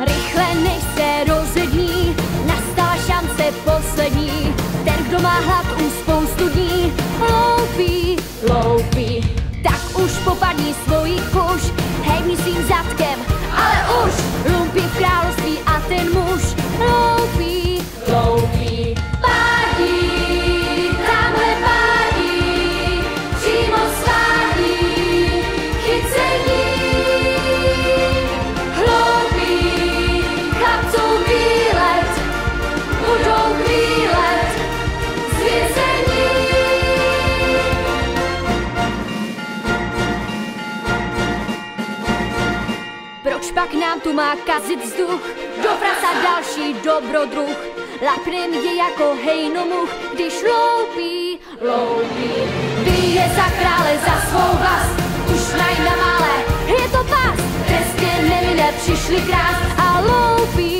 Rychle než se rozední, nastala šance poslední. Ten, kdo má hlad u spoustu dní, loupí, loupí. Tak už popadni svoji kuš, Proč pak nám tu má kazit vzduch? Do prasa další dobrodruh. Lapnem je jako hejnomuch, když loupí, loupí. Bije za krále, za svou vlast, už najda malé, je to pas. Trestně nemine přišli krás a loupí.